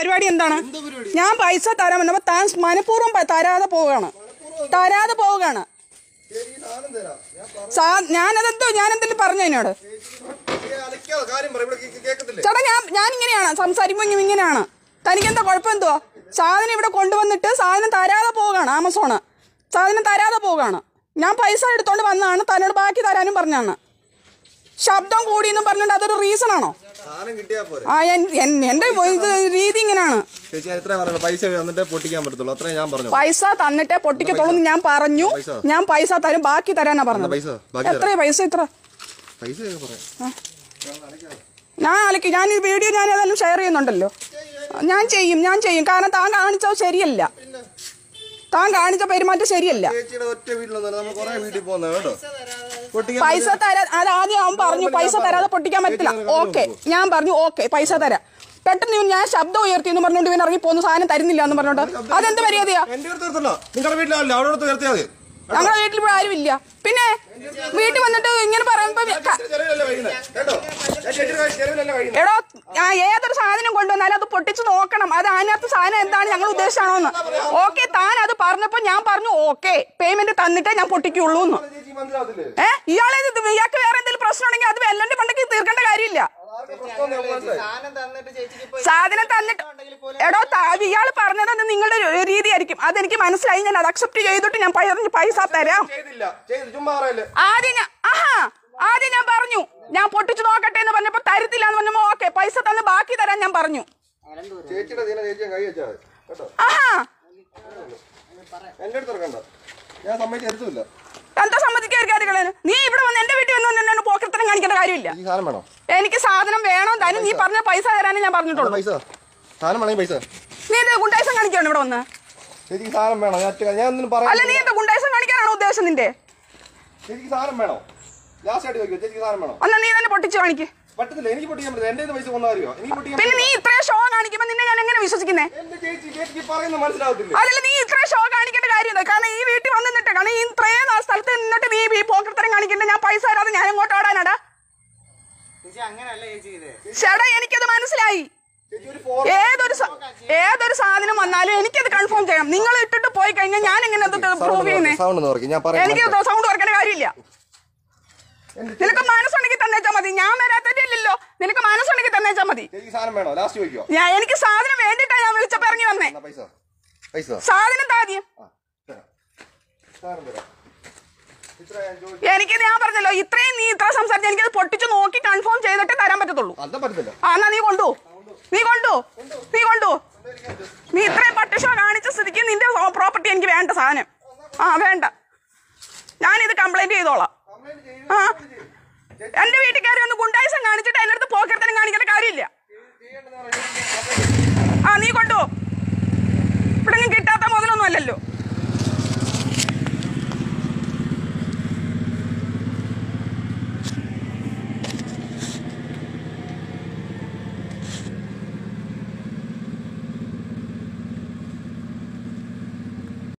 പരിപാടി എന്താണ്? എന്ത് ഞാൻ പൈസ തരാൻ വന്നപ്പോ താൻ മനഃപൂർവം തരാതെ പോവുകയാണ്. തരാതെ പോവുകയാണ്. സാ ഞാനതെന്തോ ഞാൻ എന്തെങ്കിലും പറഞ്ഞു എന്നോട്? ചേട്ടാ ഞാൻ ഞാൻ ഇങ്ങനെയാണ് സംസാരിക്കുമ്പോൾ ഞാൻ ഇങ്ങനെയാണ്. തനിക്കെന്താ കുഴപ്പം എന്തുവാ? സാധനം ഇവിടെ കൊണ്ടുവന്നിട്ട് സാധനം തരാതെ പോവുകയാണ് ആമസോണ്. സാധനം തരാതെ പോവുകയാണ്. ഞാൻ പൈസ എടുത്തോണ്ട് വന്നതാണ്. തന്നോട് ബാക്കി തരാനും പറഞ്ഞാണ് ശബ്ദം കൂടിയെന്നും പറഞ്ഞിട്ട് അതൊരു റീസൺ ആണോ ആ എന്റെ ഇത് രീതി ഇങ്ങനെയാണ് പൈസ തന്നിട്ട് പൊട്ടിക്കത്തുള്ളൂ ഞാൻ പറഞ്ഞു. ഞാൻ പൈസ തരും ബാക്കി തരാനാ പറഞ്ഞത്. പൈസ ബാക്കി തരാം. എത്രയാ പൈസ ഇത്ര? ഞാൻ അലക്കി ഞാൻ ഈ വീഡിയോ ഞാൻ ഏതായാലും ഷെയർ ചെയ്യുന്നുണ്ടല്ലോ. ഞാൻ ചെയ്യും ഞാൻ ചെയ്യും. കാരണം താൻ കാണിച്ചത് ശരിയല്ല. താൻ കാണിച്ച പെരുമാറ്റം ശരിയല്ല. ഒറ്റ നമ്മൾ വീട്ടിൽ പോകുന്നത് കേട്ടോ. പൈസ തരാ അത് ആദ്യം അവൻ പറഞ്ഞു പൈസ തരാതെ പൊട്ടിക്കാൻ പറ്റില്ല. ഓക്കെ ഞാൻ പറഞ്ഞു ഓക്കെ പൈസ തരാം. പെട്ടെന്ന് ഇവൻ ഞാൻ ശബ്ദം ഉയർത്തി എന്ന് പറഞ്ഞുകൊണ്ട് ഇവൻ ഇറങ്ങി പോകുന്ന. സാധനം തരുന്നില്ല എന്ന് പറഞ്ഞോണ്ട് അതെന്ത് മര്യാദയാ? നിങ്ങളുടെ വീട്ടിലല്ല അവിടെ അടുത്ത് നിർത്തിയാൽ മതി. ഞങ്ങളുടെ വീട്ടിൽ ഇപ്പോൾ ആരുമില്ല പിന്നെ വീട്ടിൽ വന്നിട്ട് ഇങ്ങനെ പറയുമ്പോ എടോ ഏതൊരു സാധനം കൊണ്ടുവന്നാലും അത് പൊട്ടിച്ചു നോക്കണം. അത് അതിനകത്ത് സാധനം എന്താണ് ഞങ്ങൾ ഉദ്ദേശിച്ചാണോന്ന്. ഓക്കെ താൻ അത് പറഞ്ഞപ്പോ ഞാൻ പറഞ്ഞു ഓക്കെ പേയ്മെന്റ് തന്നിട്ടേ ഞാൻ പൊട്ടിക്കുള്ളൂ എന്ന് ഏ? ഇയാളെ ഇയാൾക്ക് വേറെ എന്തെങ്കിലും പ്രശ്നം ഉണ്ടെങ്കിൽ അത് വെല്ലന്റെ പണ്ടക്ക് തീർക്കേണ്ട കാര്യമില്ല. സാധനം തന്നിട്ട് ചേച്ചിക്ക് ഇപ്പൊ സാധനം തന്നിട്ട് എടോ ഇയാൾ പറഞ്ഞത് നിങ്ങളുടെ ഒരു രീതിയായിരിക്കും. അതെനിക്ക് മനസ്സിലായി. ഞാൻ അത് അക്സെപ്റ്റ് ചെയ്തിട്ട് ഞാൻ പൈസ തരാം. ആദ്യം ഞാൻ ആഹാ. ആദ്യം ഞാൻ പറഞ്ഞു. ഞാൻ പൊട്ടിച്ചു നോക്കട്ടെ എന്ന് പറഞ്ഞപ്പോ തരത്തില്ല എന്ന് പറഞ്ഞപ്പോ ഓക്കെ പൈസ തന്ന് ബാക്കി തരാൻ ഞാൻ പറഞ്ഞു. ആഹാ. എന്റെ അടുത്ത് ഞാൻ സമ്മതിച്ച് തരത്തുമില്ല. സമ്മതിക്കാതിരിക്കാതെ നീ ഇവിടെ വന്ന് എന്റെ വീട്ടിൽ വന്ന് എന്നോട് പോക്കത്തരം കാണിക്കേണ്ട കാര്യമില്ല. എനിക്ക് സാധനം വേണോ തരും നീ പറഞ്ഞ പൈസ തരാനും ഞാൻ പറഞ്ഞിട്ടുള്ളൂ. നീ എന്താ ഗുണ്ടായസം കാണിക്കാണ് ഇവിടെ വന്ന്? അല്ല നീ എന്താ ഗുണ്ടായസം കാണിക്കാനാണോ ഉദ്ദേശം നിന്റെ? ചേച്ചിക്ക് സാധനം വേണോ? ലാസ്റ്റ് ആയിട്ട് ചോദിക്കുക ചേച്ചിക്ക് സാധനം വേണോ? എന്നാ നീ തന്നെ പൊട്ടിച്ച് കാണിക്ക്. പറ്റത്തില്ല എനിക്ക് പൊട്ടിക്കാൻ പറ്റില്ല എന്റെ കയ്യിൽ നിന്ന് പൈസ കൊണ്ടാ അറിയോ എനിക്ക് പൊട്ടിക്കാൻ പിന്നെ നീ. ഇത്രയും ഷോ കാണിക്കുമ്പോ നിന്നെ ഞാൻ എങ്ങനെ വിശ്വസിക്കുന്നേ? എന്റെ ചേച്ചി ചേച്ചിക്ക് പറയുന്ന മനസ്സിലാവത്തില്ല. അതല്ല നീ ഇത്രയും ഷോ കാണിക്കേണ്ട കാര്യമില്ല കാരണം ഈ വീട്ടിൽ വന്നിട്ട് കാരണം ഈ ഇത്രയും സ്ഥലത്ത് നിന്നിട്ട് നീ ഈ പോക്കിത്തരം കാണിക്കണ്ട. ഞാൻ പൈസ തരാതെ ഞാൻ എങ്ങോട്ട് ഓടാനാടാ? ചേട്ടാ എനിക്കത് മനസ്സിലായി. ഏതൊരു ഏതൊരു സാധനം വന്നാലും എനിക്കത് കൺഫേം ചെയ്യാം നിങ്ങൾ ഇട്ടിട്ട് പോയി കഴിഞ്ഞാൽ ഞാൻ എങ്ങനെ അത് പ്രൂവ് ചെയ്യുന്നേ? എനിക്ക് സൗണ്ട് ഓർക്കേണ്ട കാര്യമില്ല. നിനക്ക് മനസ്സുണ്ടെങ്കിൽ തന്നേച്ചാ മതി. ഞാൻ വരാത്തല്ലോ നിനക്ക് മനസ്സുണ്ടെങ്കിൽ തന്നേച്ചാ മതി. ഞാൻ എനിക്ക് സാധനം വേണ്ടിട്ടാ ഞാൻ വിളിച്ചപ്പോ ഇറങ്ങി വന്നേ. സാധനം താദ്യം എനിക്ക് ഞാൻ പറഞ്ഞല്ലോ ഇത്രയും നീ ഇത്ര സംസാരിച്ച് എനിക്കത് പൊട്ടിച്ചു നോക്കി കൺഫേം ചെയ്തിട്ട് തരാൻ പറ്റത്തുള്ളൂ. ആ എന്നാ നീ കൊണ്ടു. നീ കൊണ്ടു. നീ കൊണ്ടു. നീ ഇത്രയും പട്ടിഷോ കാണിച്ച സ്ഥിതിക്ക് നിന്റെ പ്രോപ്പർട്ടി എനിക്ക് വേണ്ട സാധനം. ആ വേണ്ട. ഞാനിത് കംപ്ലൈന്റ് ചെയ്തോളാം. ആ. എന്റെ വീട്ടുകാരെ ഒന്ന് ഗുണ്ടായുസം കാണിച്ചിട്ട് എന്റെ അടുത്ത് പോക്കരത്തനം കാണിക്കേണ്ട കാര്യമില്ല. ആ നീ കൊണ്ടു. ഇവിടെ കിട്ടാത്ത മുതലൊന്നും അല്ലല്ലോ.